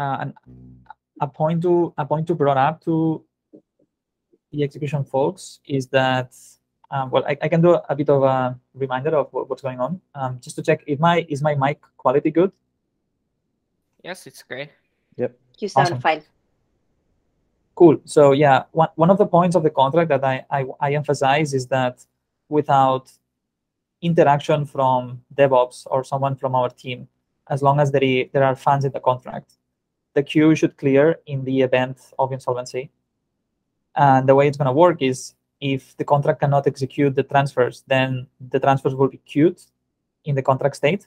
uh, a point to a point to brought up to the execution folks is that um, well, I, I, can do a bit of a reminder of what, what's going on, um, just to check if my is my mic quality good. Yes, it's great. Yep. You sound awesome. fine. Cool. So yeah, one, one of the points of the contract that I, I, I emphasize is that without interaction from DevOps or someone from our team, as long as there, there are funds in the contract, the queue should clear in the event of insolvency. And the way it's going to work is if the contract cannot execute the transfers, then the transfers will be queued in the contract state.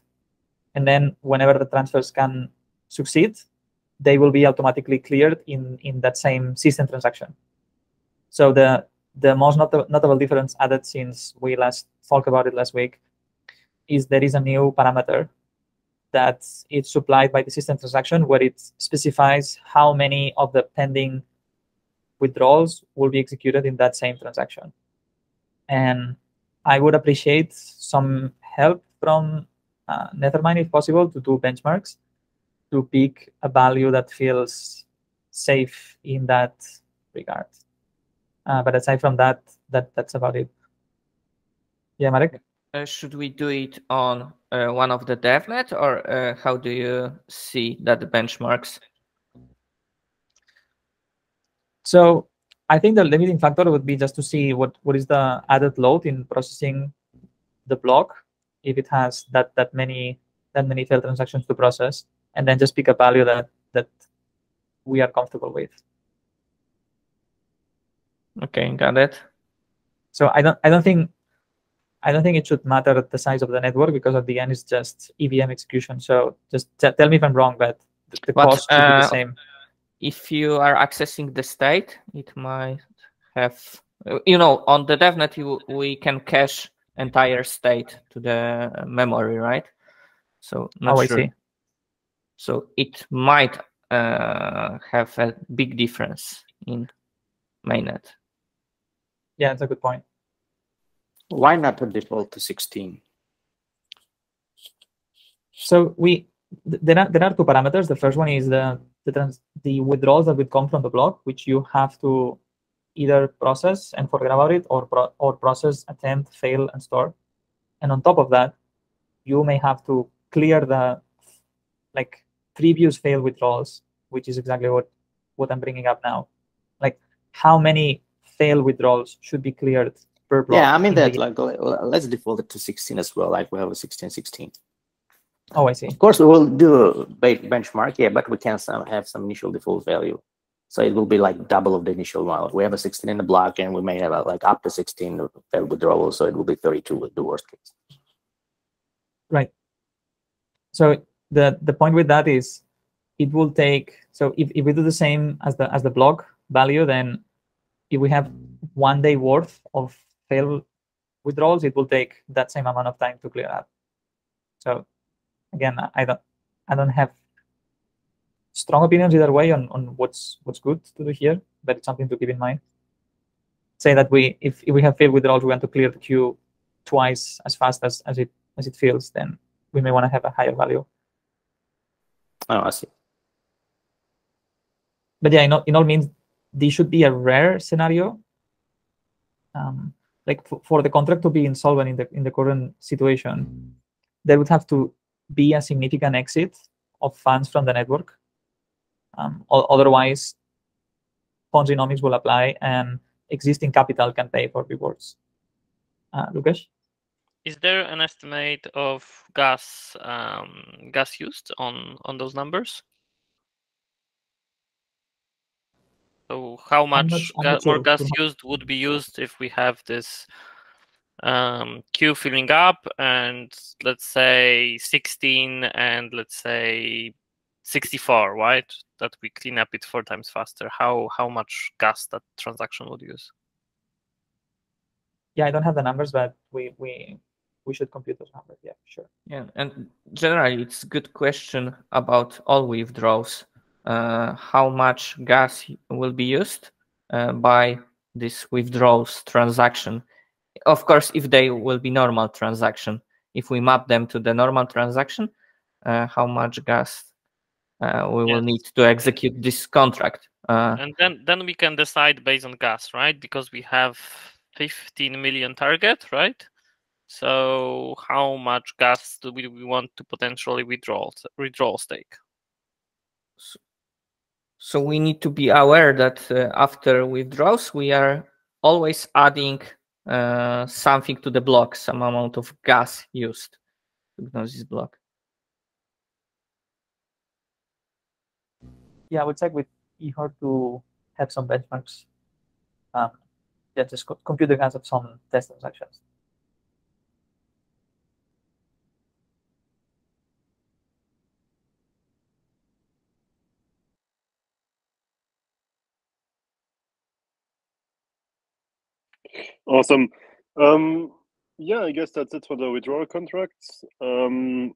And then whenever the transfers can succeed, they will be automatically cleared in, in that same system transaction. So the the most not notable difference added since we last talked about it last week is there is a new parameter that is supplied by the system transaction where it specifies how many of the pending withdrawals will be executed in that same transaction. And I would appreciate some help from uh, Nethermind if possible to do benchmarks to pick a value that feels safe in that regard. Uh, but aside from that, that that's about it. Yeah, Marek? Uh, should we do it on uh, one of the DevNet or uh, how do you see that the benchmarks? So I think the limiting factor would be just to see what, what is the added load in processing the block if it has that that many that many failed transactions to process, and then just pick a value that that we are comfortable with. Okay, got it. So I don't I don't think I don't think it should matter the size of the network because at the end it's just EVM execution. So just tell me if I'm wrong, but the but, cost should uh, be the uh, same. If you are accessing the state, it might have you know on the DevNet you, we can cache entire state to the memory, right? So not oh, sure. I see. So it might uh, have a big difference in mainnet. Yeah, that's a good point. Why not default to 16? So we there are there are two parameters. The first one is the the, trans, the withdrawals that would come from the block, which you have to either process and forget about it, or pro, or process, attempt, fail, and store. And on top of that, you may have to clear the like previous fail withdrawals, which is exactly what what I'm bringing up now. Like how many failed withdrawals should be cleared per block. Yeah, I mean that like let's default it to 16 as well, like we have a 16, 16. Oh, I see. Of course, we will do a benchmark, yeah, but we can some, uh, have some initial default value. So it will be like double of the initial one. We have a 16 in the block, and we may have a, like up to 16 failed withdrawal, so it will be 32 with the worst case. Right. So the the point with that is, it will take. So if, if we do the same as the as the block value, then if we have one day worth of failed withdrawals, it will take that same amount of time to clear up. So again, I don't I don't have strong opinions either way on, on what's what's good to do here, but it's something to keep in mind. Say that we if, if we have failed withdrawals, we want to clear the queue twice as fast as, as it as it feels, then we may want to have a higher value. Oh, I see. But yeah, in all, in all means, this should be a rare scenario. Um, like for, the contract to be insolvent in the in the current situation, there would have to be a significant exit of funds from the network. Um, otherwise, Ponzinomics will apply and existing capital can pay for rewards. Uh? Is there an estimate of gas um, gas used on on those numbers? So how much not, ga more gas used would be used if we have this um, queue filling up and let's say 16 and let's say 64, right? That we clean up it four times faster. How how much gas that transaction would use? Yeah, I don't have the numbers, but we we we should compute those numbers. Yeah, sure. Yeah, and generally, it's a good question about all withdrawals how much gas will be used uh, by this withdrawals transaction. Of course, if they will be normal transaction, if we map them to the normal transaction, uh, how much gas uh, we will need to execute this contract. Uh, and then then we can decide based on gas, right? Because we have 15 million target, right? So how much gas do we, we want to potentially withdraw withdraw stake? So, we need to be aware that uh, after withdrawals, we are always adding uh, something to the block, some amount of gas used to this block. Yeah, I would check with Ihor to have some benchmarks. Um, yeah, just co compute the gas of some test transactions. Awesome. Um, yeah, I guess that's it for the withdrawal contracts. Um,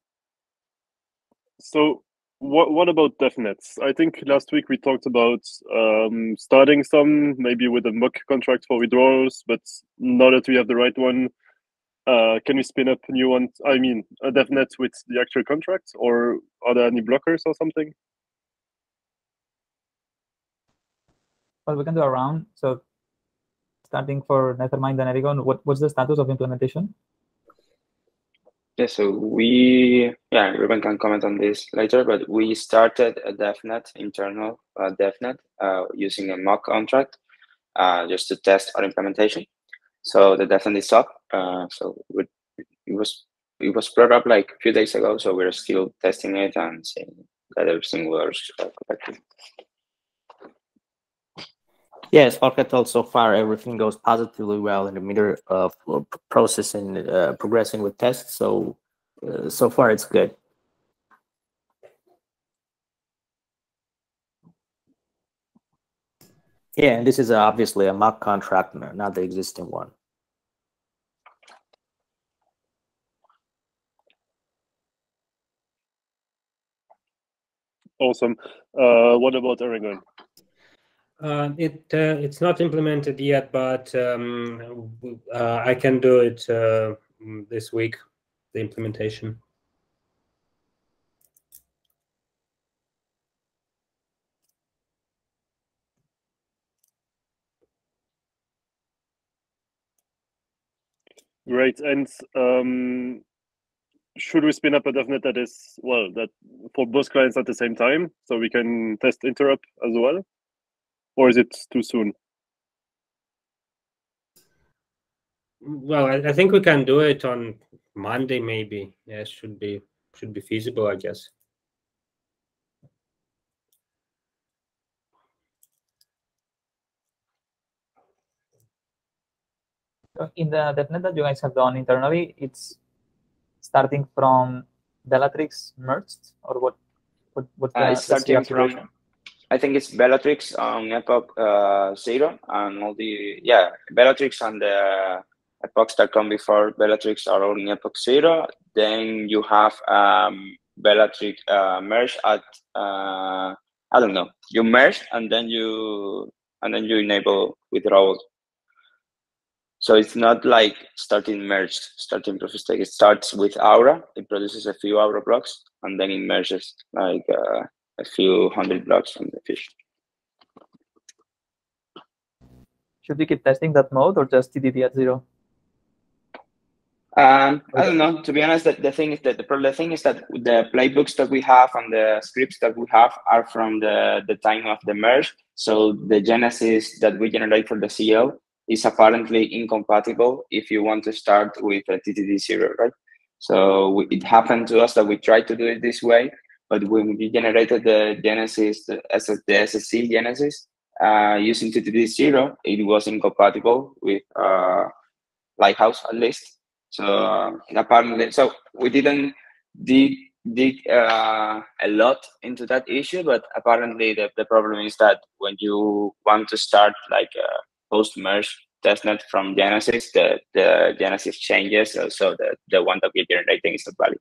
so what what about DevNets? I think last week we talked about um, starting some, maybe with a mock contract for withdrawals, but now that we have the right one, uh, can we spin up a new ones? I mean, a DevNet with the actual contract, or are there any blockers or something? Well, we can do a round. So starting for Nethermind and Erigon, what, what's the status of implementation? Yeah, so we, yeah, Ruben can comment on this later, but we started a DevNet, internal uh, DevNet, uh, using a mock contract uh, just to test our implementation. So the DevNet is up. Uh, so it was it was brought up like a few days ago, so we're still testing it and seeing that everything works correctly. Yes, Alcatel so far everything goes positively well in the middle of processing, uh, progressing with tests. So uh, so far it's good. Yeah, and this is obviously a mock contract, not the existing one. Awesome. Uh, what about Erigon? Uh, it uh, it's not implemented yet, but um, uh, I can do it uh, this week. The implementation. Great. And um, should we spin up a DevNet that is well that for both clients at the same time, so we can test interrupt as well? Or is it too soon? Well, I, I think we can do it on Monday, maybe. Yeah, should be should be feasible, I guess. In the DevNet that you guys have done internally, it's starting from Bellatrix merged, or what? What? What? Uh, starting from I think it's Bellatrix on Epoch uh, Zero and all the yeah Bellatrix and the epochs that come before Bellatrix are all in Epoch Zero. Then you have um, Bellatrix uh, merge at uh, I don't know. You merge and then you and then you enable withdrawal. So it's not like starting merged, starting proof of stake. It starts with Aura. It produces a few Aura blocks and then it merges like. Uh, a few hundred blocks from the fish. Should we keep testing that mode or just TTD at zero? Um, I don't know. To be honest, the, the thing is that the, the thing is that the playbooks that we have and the scripts that we have are from the, the time of the merge. So the genesis that we generate for the CL is apparently incompatible if you want to start with a TTD zero, right? So we, it happened to us that we tried to do it this way, but when we generated the Genesis, the, the SSZ Genesis, uh, using TTD0, it was incompatible with uh, Lighthouse at least. So uh, apparently, so we didn't dig dig uh, a lot into that issue, but apparently the, the problem is that when you want to start like a post merge testnet from Genesis, the, the Genesis changes, so the, the one that we're generating is not valid.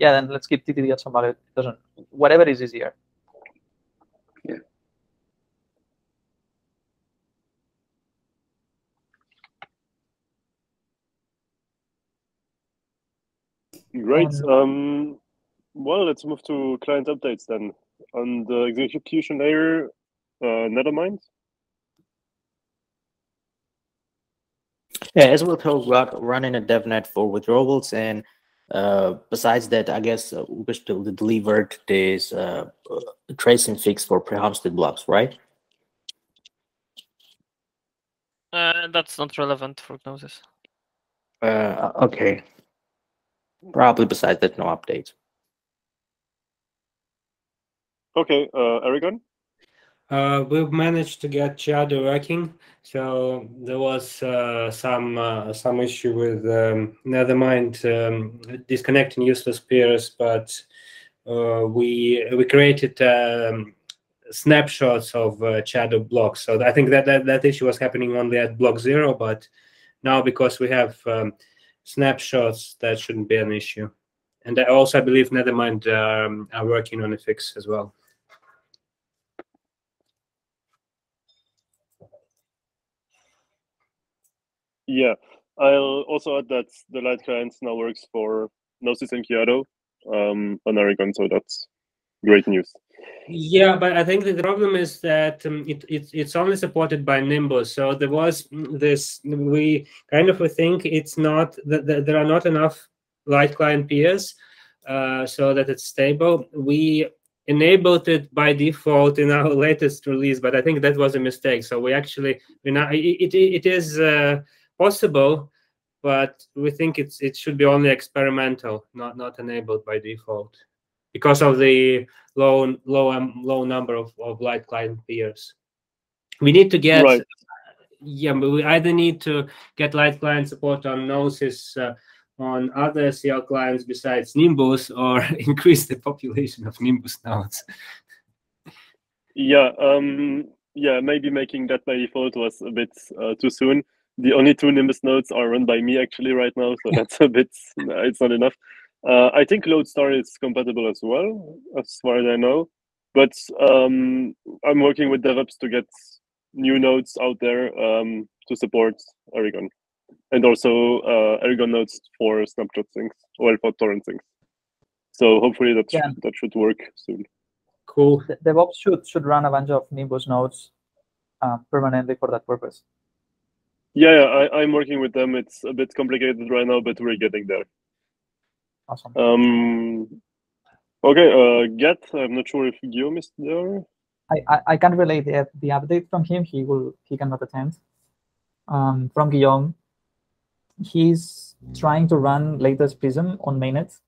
Got it. Yeah, then let's keep TTD at some value. It doesn't whatever is easier. Yeah. Great. Um, well, let's move to client updates then. On the execution layer, uh, Nethermind. Yeah, as we're told, we're running a DevNet for withdrawals, and uh, besides that, I guess uh, we still delivered this uh, uh, tracing fix for pre-Homestead blocks, right? Uh, that's not relevant for Gnosis. Uh, okay. Probably besides that, no updates. Okay, uh, Erigon? Uh, we've managed to get Chiado working. So there was uh, some uh, some issue with um, Nethermind um, disconnecting useless peers, but uh, we we created um, snapshots of uh, shadow blocks. So I think that, that that issue was happening only at block zero, but now because we have um, snapshots, that shouldn't be an issue. And I also, I believe Nethermind um, are working on a fix as well. Yeah, I'll also add that the light client now works for Gnosis and Chiado um, on Erigon, so that's great news. Yeah, but I think the problem is that um, it, it it's only supported by Nimbus. So there was this we kind of think it's not that, that there are not enough light client peers uh, so that it's stable. We enabled it by default in our latest release, but I think that was a mistake. So we actually we now it, it, it is uh, possible, but we think it's it should be only experimental, not not enabled by default because of the low low um, low number of, of light client peers. We need to get right. yeah, but we either need to get light client support on Gnosis uh, on other CL clients besides Nimbus, or increase the population of Nimbus nodes. yeah, um, yeah, maybe making that by default was a bit uh, too soon. The only two Nimbus nodes are run by me actually right now, so that's a bit. It's not enough. Uh, I think Lodestar is compatible as well, as far as I know. But um, I'm working with DevOps to get new nodes out there um, to support Erigon, and also uh, Erigon nodes for snapshot things, well for torrent things. So hopefully that yeah. should, that should work soon. Cool. DevOps should should run a bunch of Nimbus nodes uh, permanently for that purpose. Yeah, yeah I, I'm working with them. It's a bit complicated right now, but we're getting there. Awesome. Um, okay, uh, Geth, I'm not sure if Guillaume is there. I, I, I can relay the, the update from him. He will he cannot attend. Um, from Guillaume, he's trying to run latest Prism on mainnet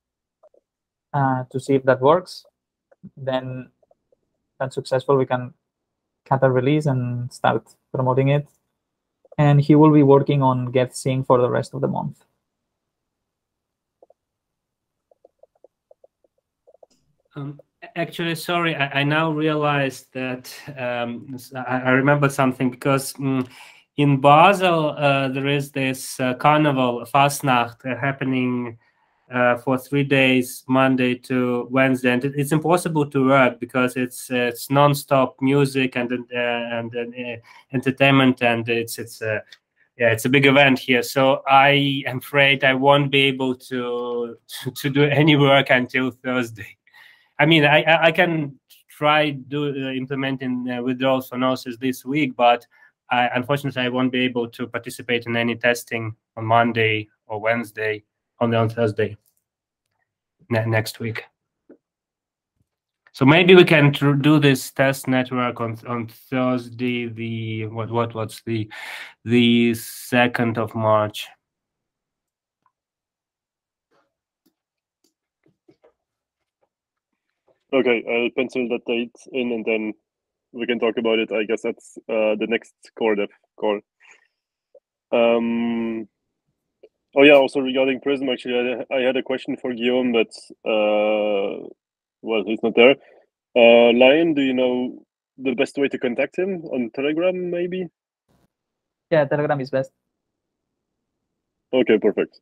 uh, to see if that works. Then, that's successful, we can cut a release and start promoting it. And he will be working on Geth Sync for the rest of the month. Um, actually, sorry, I, I, now realize that um, I, I, remember something because um, in Basel uh, there is this uh, carnival Fasnacht uh, happening uh, for three days, Monday to Wednesday, and it, it's impossible to work because it's it's non-stop music and uh, and uh, entertainment, and it's it's a yeah, it's a big event here. So I am afraid I won't be able to to, to do any work until Thursday. I mean, I I can try do uh, implementing uh, withdrawals for Gnosis this week, but I, unfortunately I won't be able to participate in any testing on Monday or Wednesday, only on Thursday ne- next week. So maybe we can do this test network on on Thursday. The what what what's the the second of March. Okay, I'll pencil that date in and then we can talk about it. I guess that's uh, the next core dev call. Um, oh yeah, also regarding Prism, actually, I, I had a question for Guillaume, but uh, well, he's not there. Uh, Lion, do you know the best way to contact him on Telegram, maybe? Yeah, Telegram is best. Okay, perfect.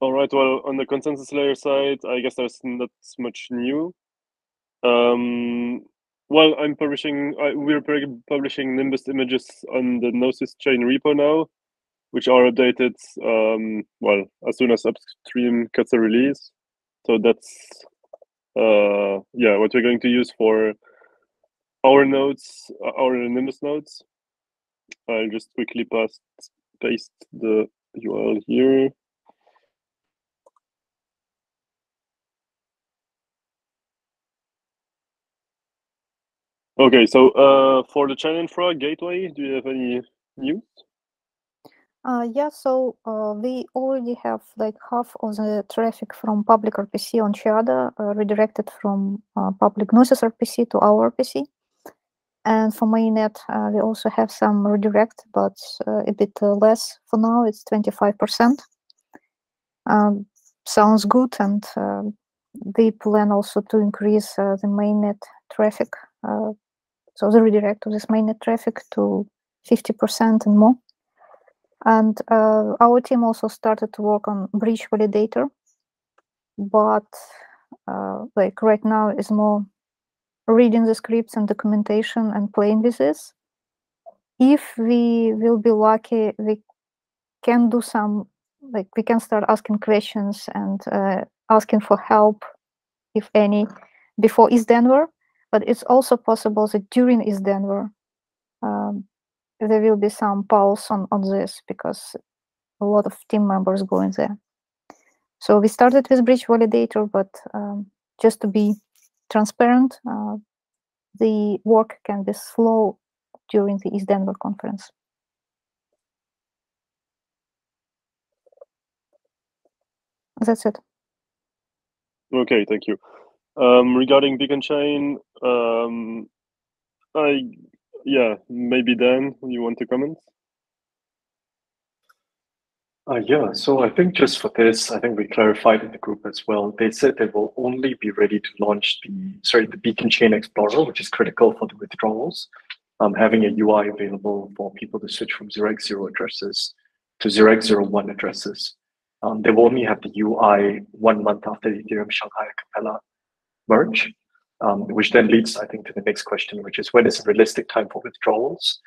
All right. Well, on the consensus layer side, I guess there's not much new. Um, well, I'm publishing. I, we're publishing Nimbus images on the Gnosis chain repo now. which are updated um, well as soon as upstream cuts a release. So that's uh, yeah what we're going to use for our nodes, our Nimbus nodes. I'll just quickly paste paste the URL here. Okay, so uh, for the China Infra gateway, do you have any news? Uh, yeah, so uh, we already have like half of the traffic from public RPC on Chiado uh, redirected from uh, public Gnosis RPC to our RPC. And for mainnet, uh, we also have some redirect, but uh, a bit less for now. It's 25%. Um, sounds good. And we plan also to increase the mainnet traffic so the redirect of this mainnet traffic to 50% and more. And uh, our team also started to work on bridge validator, but uh, like right now is more reading the scripts and documentation and playing with this. If we will be lucky, we can do some, like we can start asking questions and uh, asking for help, if any, before ETHDenver but it's also possible that during ETHDenver, um, there will be some pause on, on this because a lot of team members going there. So we started with Bridge Validator, but um, just to be transparent, uh, the work can be slow during the ETHDenver conference. That's it. Okay, thank you. Um, regarding Beacon Chain, um, I yeah, maybe Dan, you want to comment? Uh, yeah, so I think just for this, I think we clarified in the group as well. They said they will only be ready to launch the sorry the Beacon Chain Explorer, which is critical for the withdrawals. Um, having a UI available for people to switch from 0x0 addresses to 0x01 addresses. Um, they will only have the UI one month after the Ethereum Shanghai Capella merge, um, which then leads, I think, to the next question, which is when is a realistic time for withdrawals?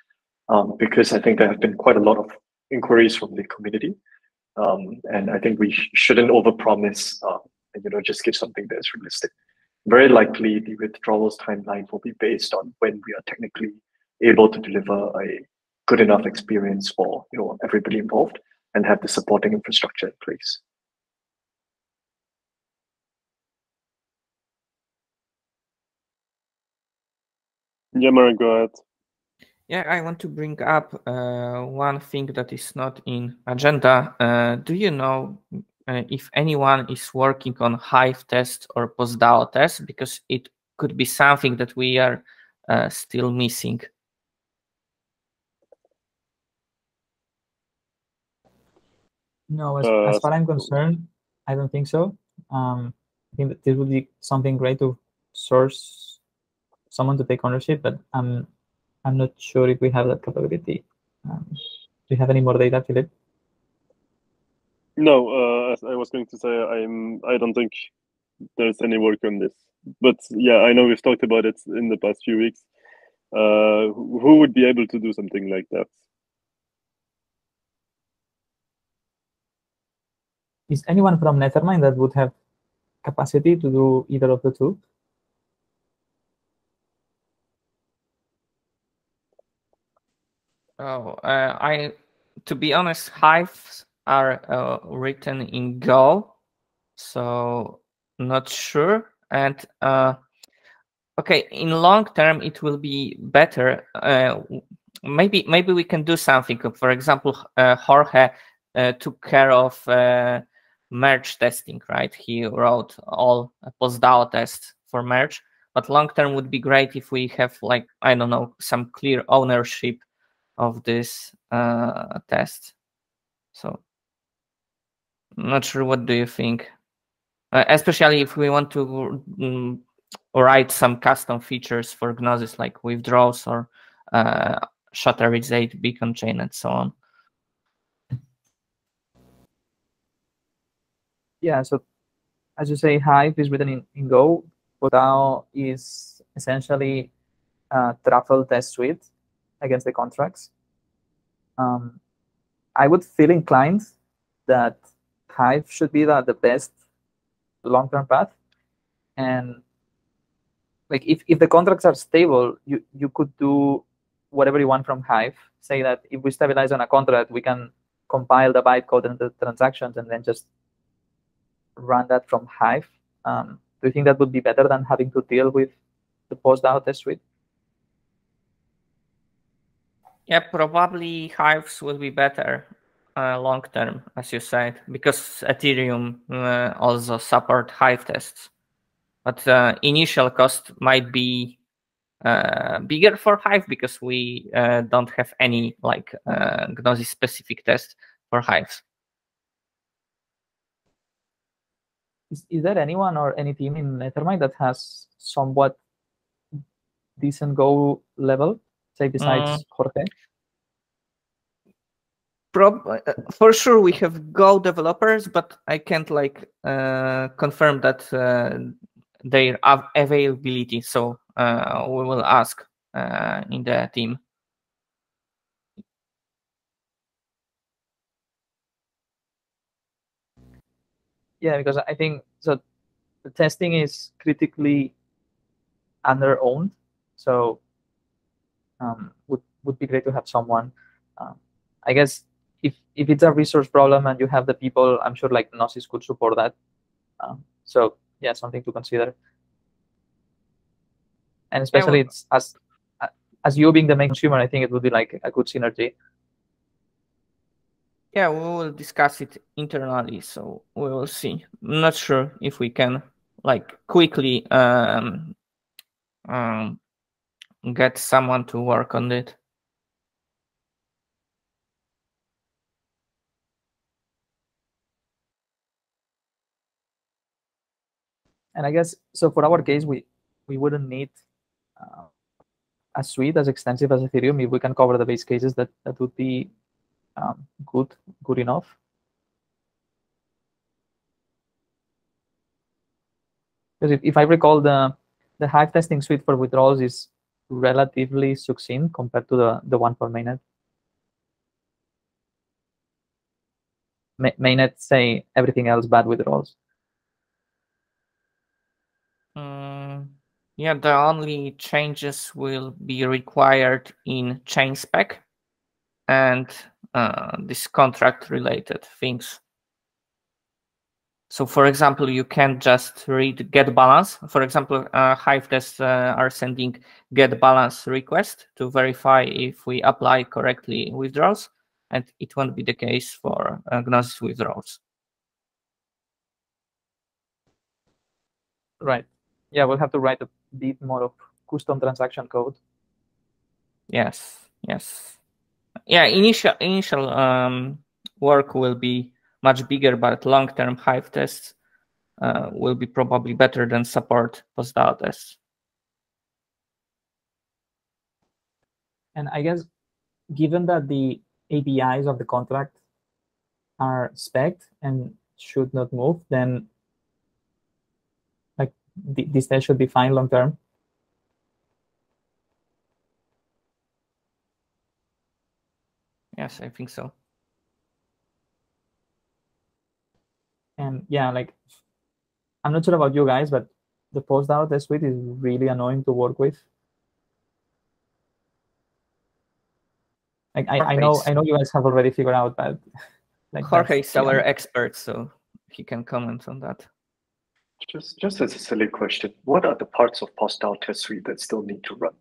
Um, because I think there have been quite a lot of inquiries from the community, um, and I think we sh shouldn't overpromise uh, and you know just give something that is realistic. Very likely, the withdrawals timeline will be based on when we are technically able to deliver a good enough experience for you know everybody involved and have the supporting infrastructure in place. Yeah, Marek, go ahead. Yeah, I want to bring up uh, one thing that is not in agenda. Uh, do you know uh, if anyone is working on Hive test or POSDAO test? Because it could be something that we are uh, still missing. No, as, as far as I'm concerned, I don't think so. Um, I think that this would be something great to source someone to take ownership, but I'm I'm not sure if we have that capability. Um, do you have any more data, Philip? No, uh, I was going to say, I'm I don't think there's any work on this. But yeah, I know we've talked about it in the past few weeks. Uh, who would be able to do something like that? Is anyone from Nethermind that would have capacity to do either of the two? Oh, uh, I to be honest, hives are uh, written in Go, so not sure. And uh, okay, in long term, it will be better. Uh, maybe maybe we can do something. For example, uh, Jorge uh, took care of merge testing, right? He wrote all POSDAO tests for merge. But long term would be great if we have like I don't know some clear ownership of this uh, test. So not sure what do you think, uh, especially if we want to um, write some custom features for Gnosis like withdrawals or uh, Shutterizate, beacon chain, and so on. Yeah, so as you say, Hive is written in, in Go. POSDAO is essentially a truffle test suite against the contracts. Um, I would feel inclined that Hive should be the, the best long-term path. And like if, if the contracts are stable, you, you could do whatever you want from Hive. Say that if we stabilize on a contract, we can compile the bytecode and the transactions and then just run that from Hive. Um, do you think that would be better than having to deal with the POSDAO test suite? Yeah, probably Hives will be better uh, long term, as you said, because Ethereum uh, also support Hive tests. But uh, initial cost might be uh, bigger for Hive because we uh, don't have any like uh, Gnosis specific test for Hives. Is, is there anyone or any team in Nethermind that has somewhat decent Go level, say besides Jorge? Prob uh, for sure we have Go developers, but I can't like uh, confirm that uh, their av availability. So uh, we will ask uh, in the team. Yeah, because I think so. The testing is critically under owned, so um, would would be great to have someone. Um, I guess if if it's a resource problem and you have the people, I'm sure like Gnosis could support that. Um, so yeah, something to consider. And especially Yeah, well- it's as as you being the main consumer, I think it would be like a good synergy. Yeah, we will discuss it internally, so we will see. I'm not sure if we can like quickly um, um, get someone to work on it. And I guess so for our case, we we wouldn't need uh, a suite as extensive as Ethereum. If we can cover the base cases, that that would be um, good good enough. Because if, if I recall, the the Hive testing suite for withdrawals is relatively succinct compared to the the one for mainnet. Ma- mainnet say everything else bad withdrawals. Mm, yeah, the only changes will be required in chain spec and uh, this contract related things. So, for example, you can just read get balance. For example, uh, Hive tests uh, are sending get balance request to verify if we apply correctly withdrawals, and it won't be the case for uh, Gnosis withdrawals. Right. Yeah, we'll have to write a bit more of custom transaction code. Yes, yes. Yeah, initial initial um, work will be much bigger, but long-term Hive tests uh, will be probably better than support POSDAO tests. And I guess given that the APIs of the contract are spec and should not move, then like th- this test should be fine long term. Yes, I think so. And yeah, like I'm not sure about you guys, but the POSDAO test suite is really annoying to work with. Like I, I know I know you guys have already figured out that like Jorge that's- is our yeah. expert, so he can comment on that. Just just as a silly question, what are the parts of POSDAO Test Suite that still need to run?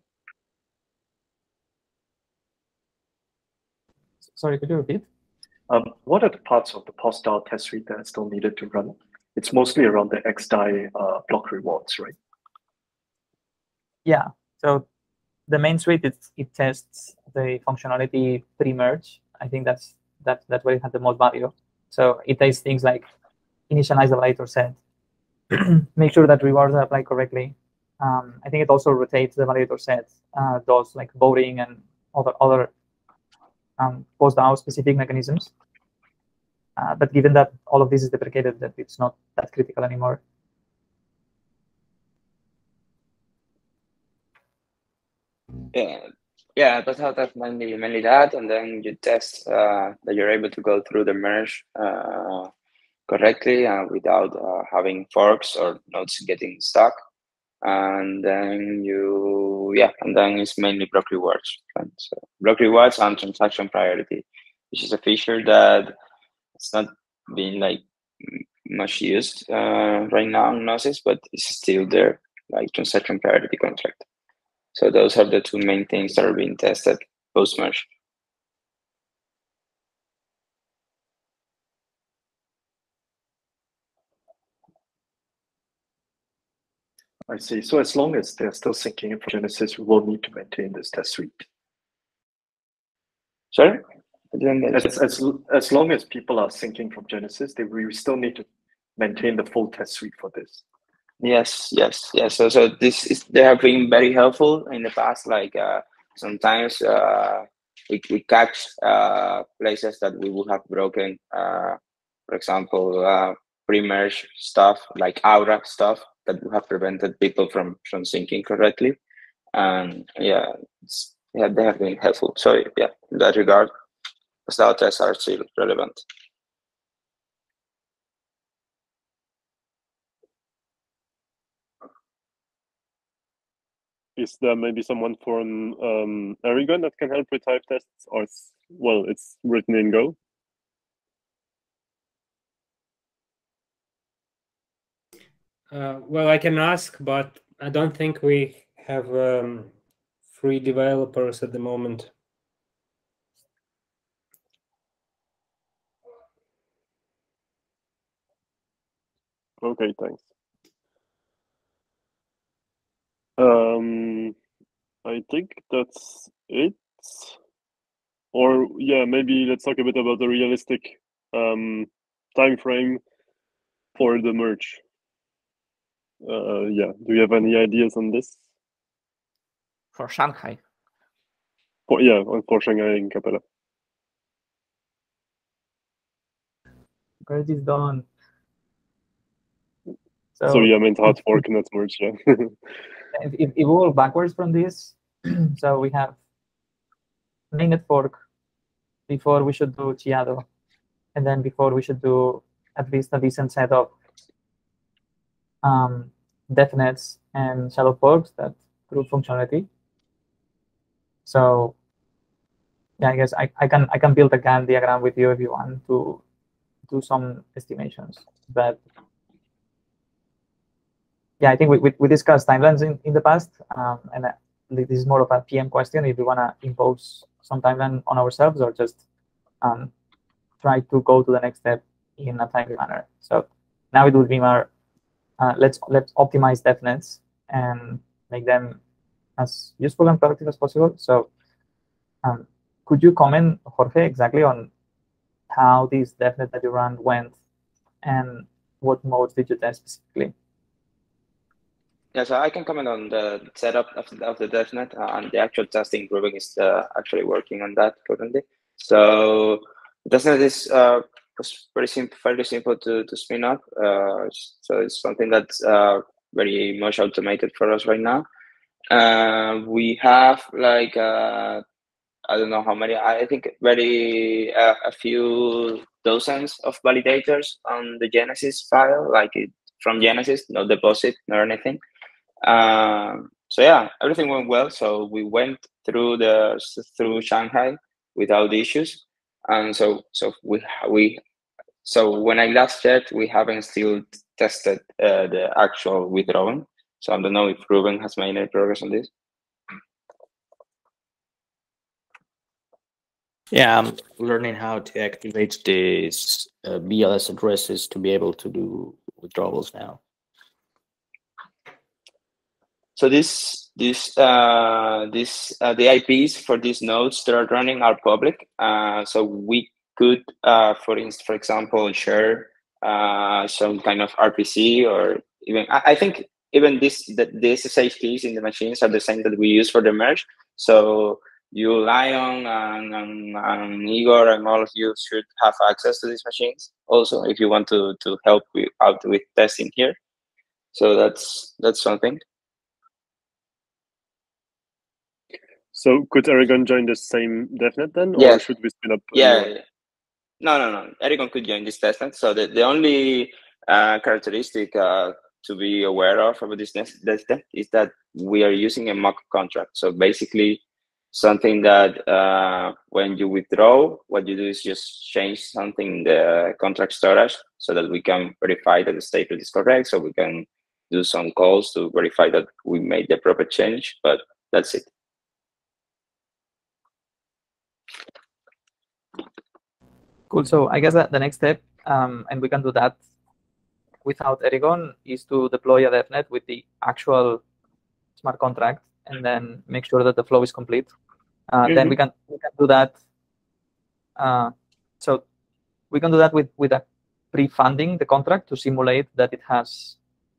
Sorry, could you repeat? Um, what are the parts of the POSDAO Test Suite that are still needed to run? It's mostly around the XDAI uh, block rewards, right? Yeah. So the main suite it, it tests the functionality pre-merge. I think that's that that's where it had the most value. So it tests things like initialize the validator set, make sure that rewards are applied correctly. Um, I think it also rotates the validator set, uh, does like voting and other other um, POSDAO specific mechanisms. Uh, but given that all of this is deprecated, that it's not that critical anymore. Uh, Yeah, that's how that's mainly mainly that, and then you test uh, that you're able to go through the merge uh, correctly and without uh, having forks or nodes getting stuck. And then you, yeah, and then it's mainly block rewards. And so block rewards and transaction priority, which is a feature that it's not being like much used uh, right now in Gnosis, but it's still there, like transaction priority contract. So those are the two main things that are being tested post merge. I see. So as long as they're still syncing in from Genesis, we will need to maintain this test suite. Sorry? As, as, as long as people are syncing from Genesis, they, we still need to maintain the full test suite for this. Yes, yes, yes. So, so this is they have been very helpful in the past. Like uh, sometimes uh, we, we catch uh, places that we would have broken. Uh, for example, uh, pre-merge stuff like Aura stuff that would have prevented people from from syncing correctly. And yeah, yeah, they have been helpful. So yeah, in that regard, the tests are still relevant. is there maybe someone from um, Erigon that can help with type tests, or it's, well, it's written in Go? Uh, well, I can ask, but I don't think we have um, free developers at the moment. Okay, thanks. Um, I think that's it. Or yeah, maybe let's talk a bit about the realistic um, time frame for the merge. Uh, yeah, do you have any ideas on this? For Shanghai. For yeah, for Shanghai and Capella. Merge is done. So, so yeah, I meant hard fork, not merge. Yeah. if, if, if we work backwards from this, so we have mainnet fork before we should do Chiado, and then before we should do at least a decent set of um, devnets and shadow forks that prove functionality. So yeah, I guess I, I can I can build a Gantt diagram with you if you want to do some estimations. But yeah, I think we, we, we discussed timelines in, in the past, um, and uh, this is more of a PM question if we want to impose some timeline on ourselves or just um, try to go to the next step in a timely manner. So now it would be more, uh, let's let's optimize devnets and make them as useful and productive as possible. So um, could you comment, Jorge, exactly on how this devnet that you ran went and what modes did you test specifically? Yeah, so I can comment on the setup of the, of the DevNet uh, and the actual testing. Ruben is uh, actually working on that currently. So DevNet is uh, pretty simple, fairly simple to, to spin up. Uh, so it's something that's uh, very much automated for us right now. Uh, we have like uh, I don't know how many. I think very uh, a few dozens of validators on the Genesis file, like it, from Genesis, no deposit, nor anything. Um, so yeah, everything went well. So we went through the through Shanghai without issues, and so so we we so when I last checked, we haven't still tested uh, the actual withdrawing. So I don't know if Ruben has made any progress on this. Yeah, I'm learning how to activate these uh, BLS addresses to be able to do withdrawals now. So this this uh, this uh, the IPs for these nodes that are running are public. Uh, so we could, uh, for instance, for example, share uh, some kind of RPC or even I, I think even this the, the SSH keys in the machines are the same that we use for the merge. So you, Lion, and, and, and, Igor, and all of you should have access to these machines also if you want to to help out with testing here. So that's that's something. So could Erigon join the same DevNet then, or should we spin up? a Yeah. No, no, no. Erigon could join this testnet. So the, the only uh, characteristic uh, to be aware of about this testnet is that we are using a mock contract. So basically, something that uh, when you withdraw, what you do is just change something in the contract storage so that we can verify that the status is correct. So we can do some calls to verify that we made the proper change. But that's it. Cool. So I guess that the next step, um, and we can do that without Erigon, is to deploy a DevNet with the actual smart contract, and then make sure that the flow is complete. Uh, Then we can we can do that. Uh, so we can do that with with a pre-funding the contract to simulate that it has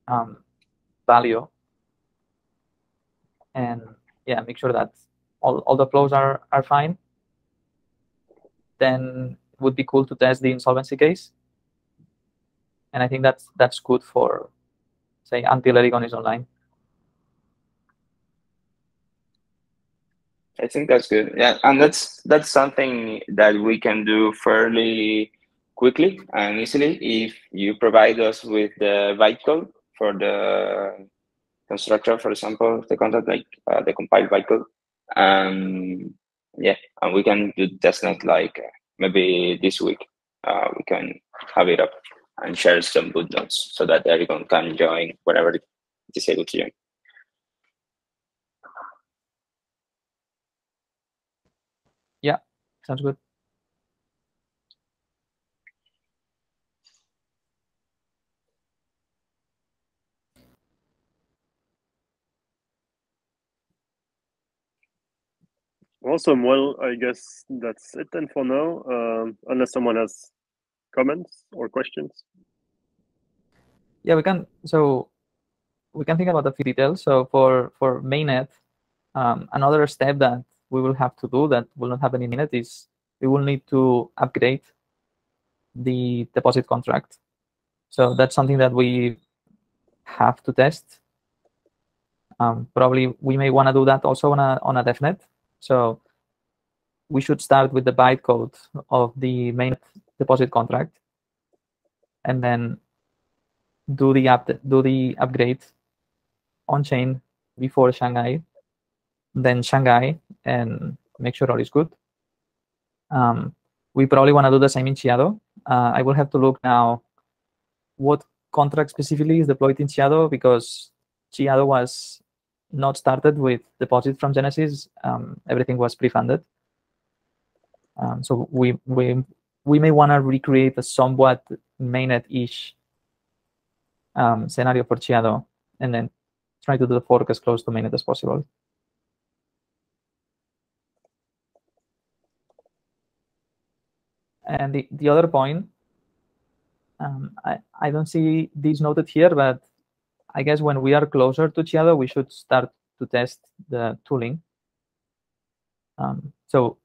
um, value, and yeah, make sure that all, all the flows are are fine. Then it would be cool to test the insolvency case. And I think that's that's good for say until Erigon is online. I think that's good. Yeah, and that's that's something that we can do fairly quickly and easily if you provide us with the bytecode for the constructor, for example, the contract, like uh, the compiled bytecode. Um, yeah, and we can do testnet like uh, maybe this week. Uh, we can have it up and share some boot nodes so that everyone can join whenever it is able to join. Yeah, sounds good. Awesome. Well, I guess that's it then for now. Um, unless someone has comments or questions. Yeah, we can. So we can think about a few details. So for for mainnet, um, another step that we will have to do that will not happen in mainnet is we will need to upgrade the deposit contract. So that's something that we have to test. Um, probably we may want to do that also on a on a DevNet. So we should start with the bytecode of the main deposit contract, and then do the up do the upgrade on chain before Shanghai, then Shanghai, and make sure all is good. Um, we probably want to do the same in Chiado. Uh, I will have to look now what contract specifically is deployed in Chiado because Chiado was not started with deposit from Genesis. Um, everything was pre-funded. Um, so we we we may want to recreate a somewhat mainnet-ish um, scenario for Chiado, and then try to do the fork as close to mainnet as possible. And the, the other point, um, I, I don't see these noted here, but I guess when we are closer to Chiado, we should start to test the tooling. Um, so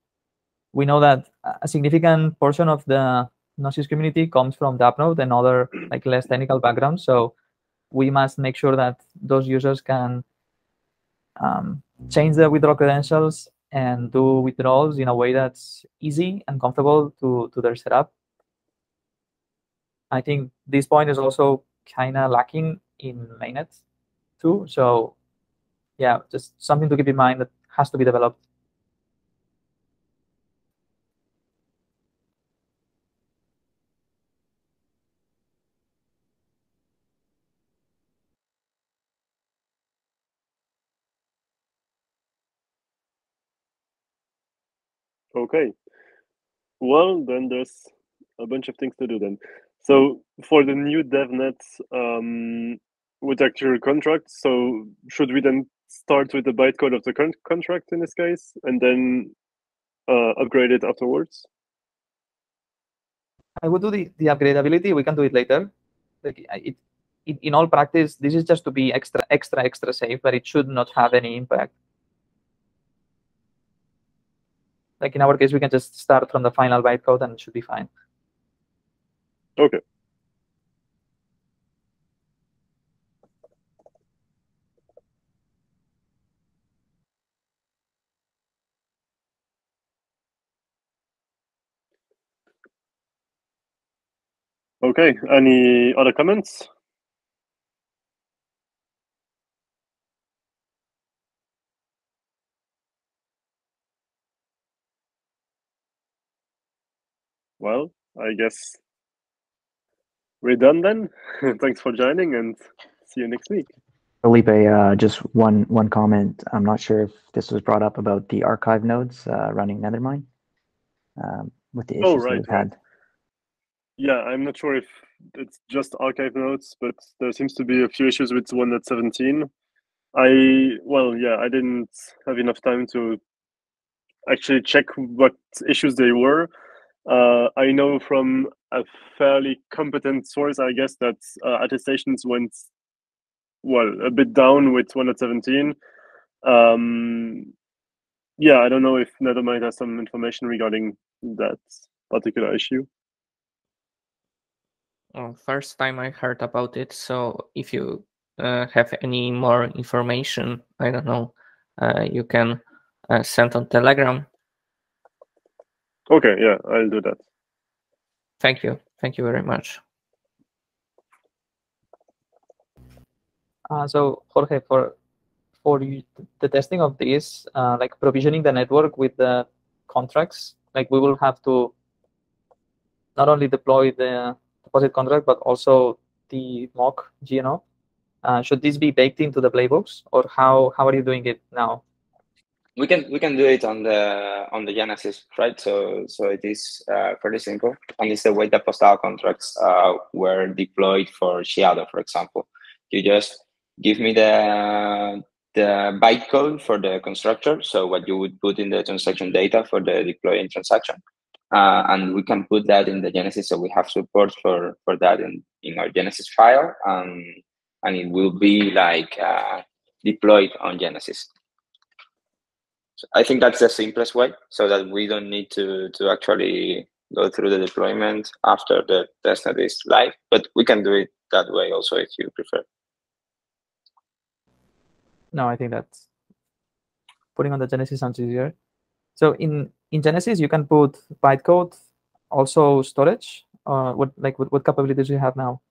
we know that a significant portion of the Gnosis community comes from DAppNode and other like less technical backgrounds. So we must make sure that those users can um, change their withdrawal credentials and do withdrawals in a way that's easy and comfortable to, to their setup. I think this point is also kind of lacking in mainnet too. So yeah, just something to keep in mind that has to be developed. Okay. Well, then there's a bunch of things to do then. So for the new DevNet um, with actual contracts, so should we then start with the bytecode of the con- contract in this case, and then uh, upgrade it afterwards? I would do the, the upgradability. We can do it later. Like it, it, in all practice, this is just to be extra, extra, extra safe, but it should not have any impact. Like in our case, we can just start from the final bytecode and it should be fine. Okay. Okay, any other comments? Well, I guess we're done then. Thanks for joining and see you next week. Felipe, uh, just one one comment. I'm not sure if this was brought up about the archive nodes uh, running Nethermind um, with the issues Oh, right, we've had. Yeah, I'm not sure if it's just archive nodes, but there seems to be a few issues with 1.17. I well, yeah, I didn't have enough time to actually check what issues they were. Uh, I know from a fairly competent source, I guess, that uh, attestations went well a bit down with 1.17. Um, yeah, I don't know if Nethermind has some information regarding that particular issue. Oh, first time I heard about it. So if you uh, have any more information, I don't know, uh, you can uh, send on Telegram. Okay, yeah, I'll do that. Thank you. Thank you very much. Uh, so Jorge, for for you, the testing of this, uh, like provisioning the network with the contracts, like we will have to not only deploy the deposit contract but also the mock GNO. Uh, should this be baked into the playbooks, or how how are you doing it now? We can we can do it on the on the Genesis, right? So so it is uh, fairly simple, and it's the way the POSDAO contracts uh, were deployed for Chiado, for example. You just give me the the bytecode for the constructor, so what you would put in the transaction data for the deploying transaction, uh, and we can put that in the Genesis. So we have support for for that in in our Genesis file, and and it will be like uh, deployed on Genesis. So I think that's the simplest way, so that we don't need to to actually go through the deployment after the testnet is live. But we can do it that way also if you prefer. No, I think that's putting on the Genesis sounds easier. So in in Genesis, you can put bytecode, also storage. Uh, what like what, what capabilities do you have now?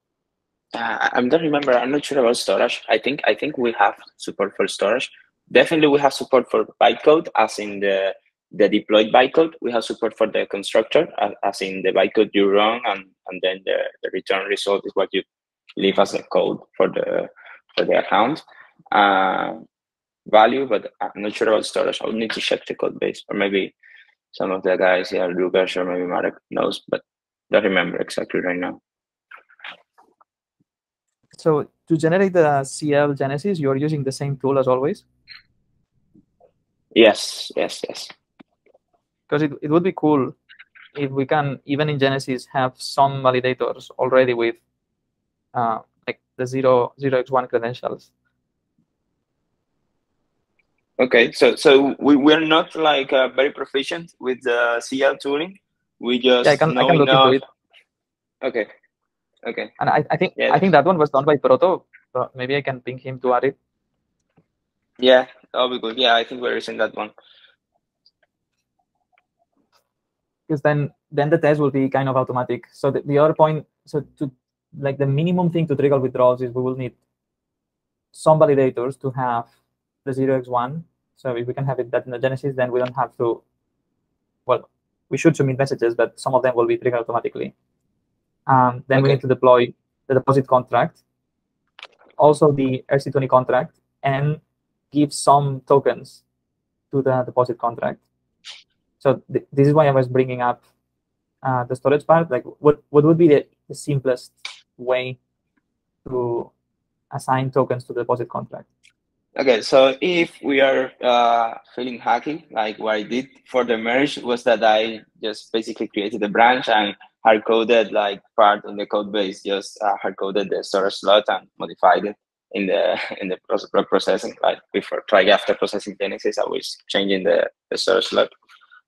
Uh, I don't remember. I'm not sure about storage. I think I think we have support for storage. Definitely, we have support for bytecode, as in the the deployed bytecode. We have support for the constructor, as, in the bytecode you run, and and then the, the return result is what you leave as a code for the for the account uh, value. But I'm not sure about storage. I'll need to check the code base, or maybe some of the guys here, Lucas or maybe Marek knows, but don't remember exactly right now. So to generate the CL Genesis, you're using the same tool as always. Yes, yes, yes. Because it, it would be cool if we can even in Genesis have some validators already with uh, like the zero zero x one credentials. Okay, so so we we're not like uh, very proficient with the CL tooling. We just Yeah, I can know I can look enough. into it. Okay, okay. And I, I think Yeah. I think that one was done by Proto. So maybe I can ping him to add it. Yeah, that'll be good. Yeah, I think we're using that one. because then then the test will be kind of automatic. So the, the other point, so to like the minimum thing to trigger withdrawals is we will need some validators to have the zero x one. So if we can have it that in the Genesis, then we don't have to. Well, we should submit messages, but some of them will be triggered automatically. Um, then we need to deploy the deposit contract, also the ERC20 contract, and give some tokens to the deposit contract. So th- this is why I was bringing up uh, the storage part. Like, what what would be the, the simplest way to assign tokens to the deposit contract? Okay, so if we are uh, feeling hacky, like what I did for the merge was that I just basically created a branch and hard coded like part in the code base, just uh, hard coded the storage slot and modified it in the in the process processing. Like before, like after processing Genesis, I was changing the, the storage slot.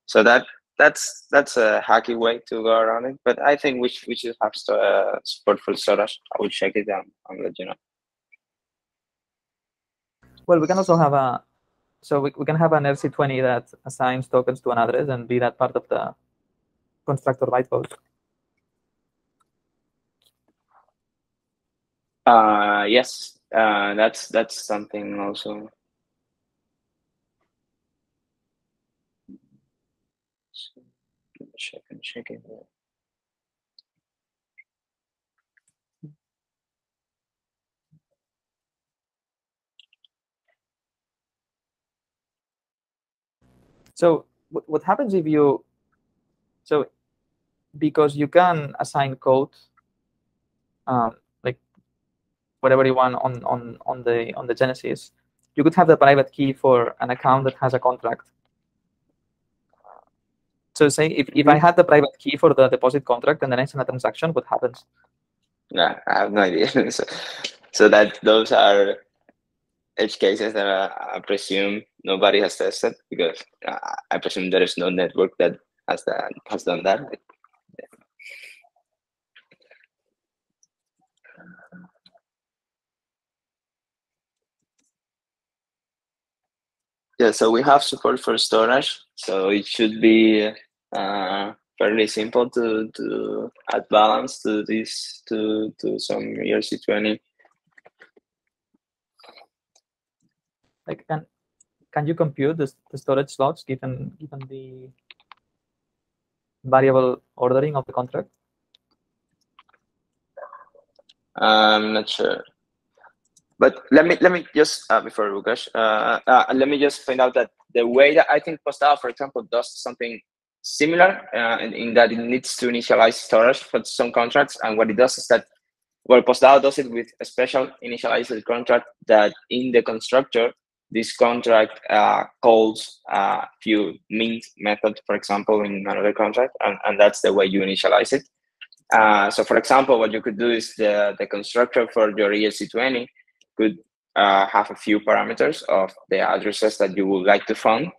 So that that's that's a hacky way to go around it. But I think we, sh- we should have uh, support for storage. I will check it and, and let you know. Well, we can also have a so we, we can have an ERC20 that assigns tokens to an address and be that part of the constructor bytecode. Uh, yes, uh, that's that's something also. Check and check it. So what happens if you so because you can assign code um, whatever you want on on on the on the Genesis, you could have the private key for an account that has a contract. So say if, if I had the private key for the deposit contract and then I send a transaction, what happens? Yeah, I have no idea. so, so that those are edge cases that I, I presume nobody has tested because uh, I presume there is no network that has that has done that. Yeah, so we have support for storage, so it should be uh, fairly simple to to add balance to this to to some ERC20. Like, can can you compute the, the storage slots given given the variable ordering of the contract? I'm not sure. But let me let me just uh, before Lucas, uh, uh, let me just find out that the way that I think POSDAO, for example, does something similar uh, in, in, that it needs to initialize storage for some contracts, and what it does is that well, POSDAO does it with a special initialized contract that in the constructor this contract uh, calls a few mint method, for example, in another contract, and, and that's the way you initialize it. Uh, so, for example, what you could do is the, the constructor for your ERC20 could uh, have a few parameters of the addresses that you would like to fund,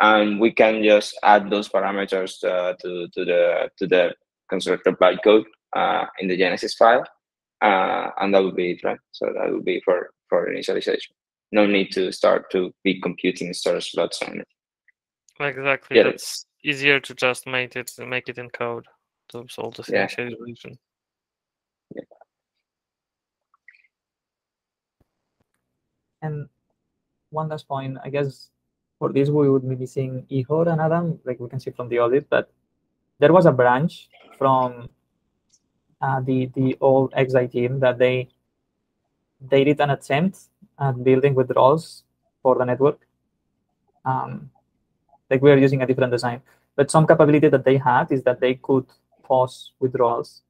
and we can just add those parameters to, to, to the to the constructor bytecode uh, in the Genesis file, uh, and that would be it, right? So that would be for for initialization no need to start to be computing storage slots on it. Exactly. Yeah, it's easier to just make it make it in code to solve the yeah. initialization. Yeah. And one last point, I guess for this we would be missing Ihor and Adam, like we can see from the audit, but there was a branch from uh, the the old XDAI team that they they did an attempt at building withdrawals for the network. Um, like we are using a different design, but some capability that they had is that they could pause withdrawals.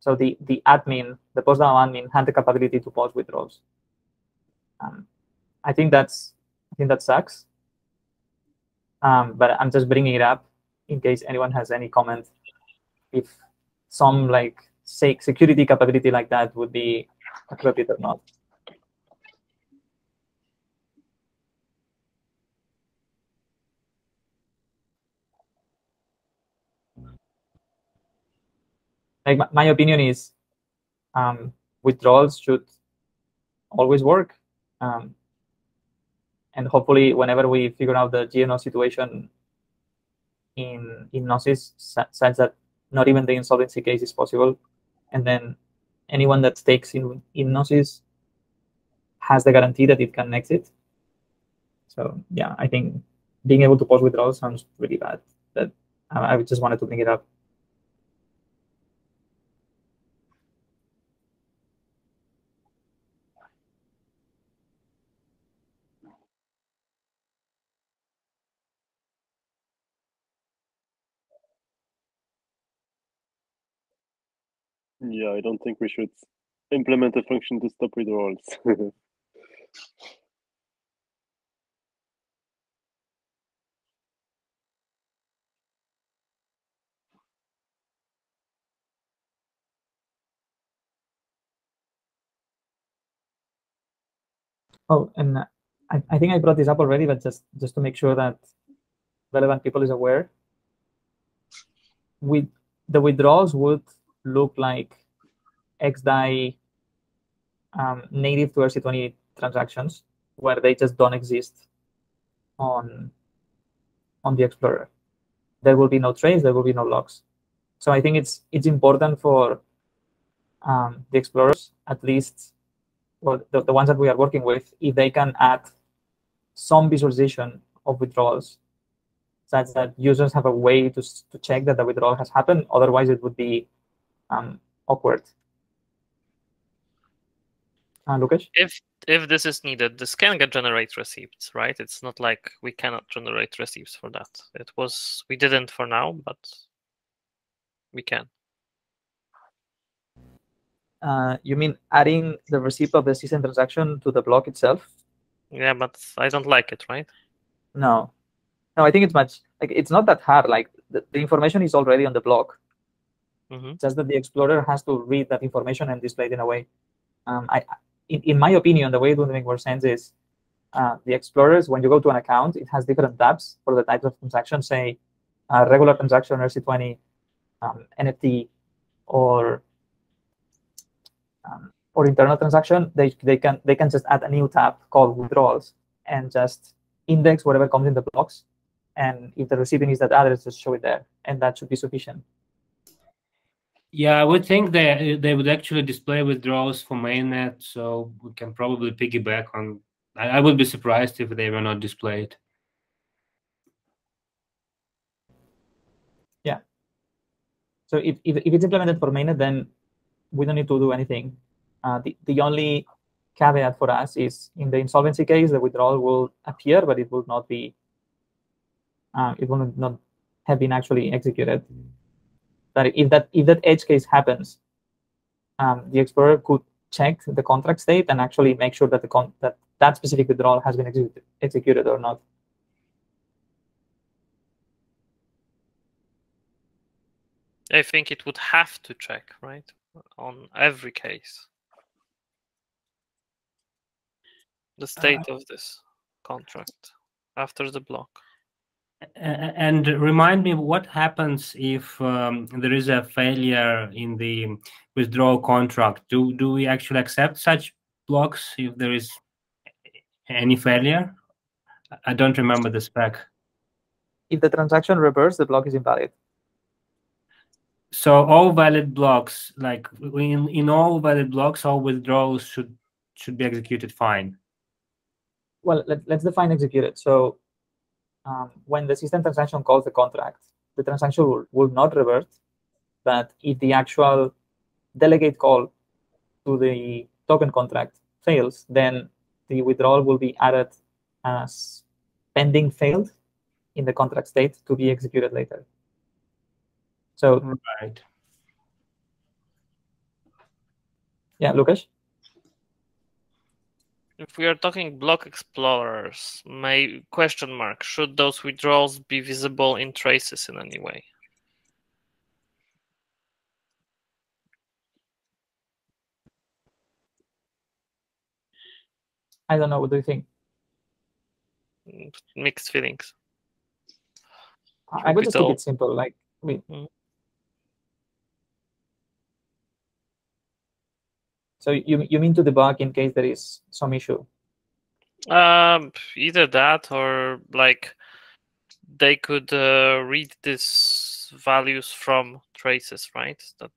So the the admin, the POSDAO admin, had the capability to pause withdrawals. Um, I think that's I think that sucks. Um, but I'm just bringing it up in case anyone has any comment. If some like say security capability like that would be appropriate or not. like my, opinion is um, withdrawals should always work. Um, and hopefully, whenever we figure out the GNO situation in in Gnosis, such that not even the insolvency case is possible, and then anyone that stakes in, in Gnosis has the guarantee that it can exit. So yeah, I think being able to pause withdrawals sounds really bad. But I, I just wanted to bring it up. Yeah, I don't think we should implement a function to stop withdrawals. Oh, and I, I think I brought this up already, but just, just to make sure that relevant people is aware, with the withdrawals would look like XDAI um, native to ERC20 transactions where they just don't exist on on the Explorer. There will be no trace, there will be no logs. So I think it's it's important for um, the explorers, at least, well, the, the ones that we are working with, if they can add some visualization of withdrawals, such that users have a way to, to check that the withdrawal has happened. Otherwise, it would be um, awkward. Uh? If if this is needed, this can get generate receipts, right? It's not like we cannot generate receipts for that. It was we didn't for now, but we can. Uh, you mean adding the receipt of the system transaction to the block itself? Yeah, but I don't like it, right? No, no. I think it's much like it's not that hard. Like the, the information is already on the block. Mm-hmm. Just that the explorer has to read that information and display it in a way. Um, I, in, in my opinion, the way it would make more sense is uh, the explorers. When you go to an account, it has different tabs for the types of transactions. Say, regular transaction, ERC20, um, NFT, or um, or internal transaction, they, they can they can just add a new tab called withdrawals and just index whatever comes in the blocks. And if the receiving is that address, just show it there, and that should be sufficient. Yeah, I would think they they would actually display withdrawals for mainnet, so we can probably piggyback on. I, I would be surprised if they were not displayed. Yeah. So if, if, if it's implemented for mainnet, then we don't need to do anything. Uh, the, the only caveat for us is in the insolvency case, the withdrawal will appear, but it will not be, uh, it will not have been actually executed. But if that if that edge case happens, um, the explorer could check the contract state and actually make sure that the con that that specific withdrawal has been executed, executed or not. I think it would have to check, right, on every case. The state uh, of this contract after the block. And remind me what happens if um, there is a failure in the withdrawal contract. Do do we actually accept such blocks if there is any failure? I don't remember the spec. If the transaction reverses, the block is invalid. So all valid blocks, like in, in all valid blocks, all withdrawals should should be executed fine. Well, let, let's define executed. So um, when the system transaction calls the contract, the transaction will, will not revert. But if the actual delegate call to the token contract fails, then the withdrawal will be added as pending failed in the contract state to be executed later. So, right. Yeah, Lucas? If we are talking block explorers, my question mark, should those withdrawals be visible in traces in any way? I don't know. What do you think? Mixed feelings. I would just keep it simple. Like, we, mm. So you you mean to debug in case there is some issue? Um, either that or like they could uh, read these values from traces, right? That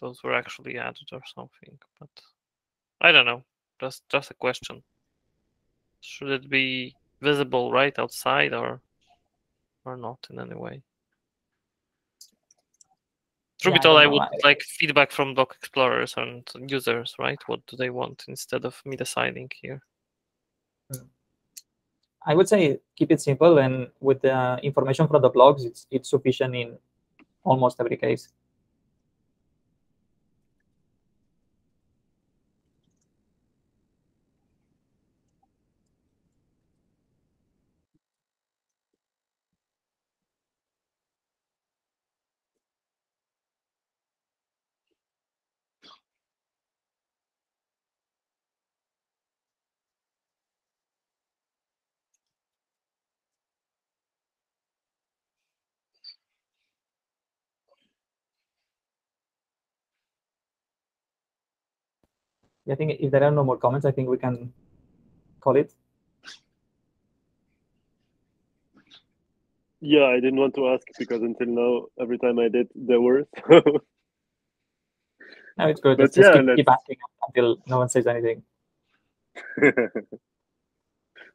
those were actually added or something. But I don't know. Just just a question. Should it be visible right outside or or not in any way? Yeah, I, I would like feedback from block explorers and users, right? What do they want instead of me deciding here? I would say keep it simple, and with the information from the blogs, it's it's sufficient in almost every case. I think if there are no more comments, I think we can call it. Yeah, I didn't want to ask because until now, every time I did, there were. No, it's good. But Just, just yeah, keep, keep asking until no one says anything.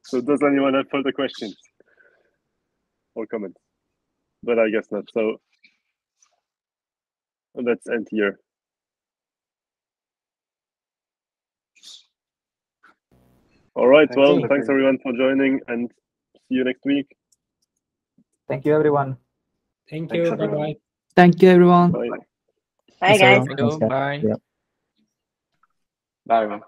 so does anyone have further questions or comments? But I guess not. So let's end here. All right. Thanks, well, everyone. thanks everyone for joining and see you next week. Thank you, everyone. Thank you. Bye bye. Thank you, everyone. Bye. Bye, guys. everyone. Thanks, guys. Bye. Yep. Bye, everyone.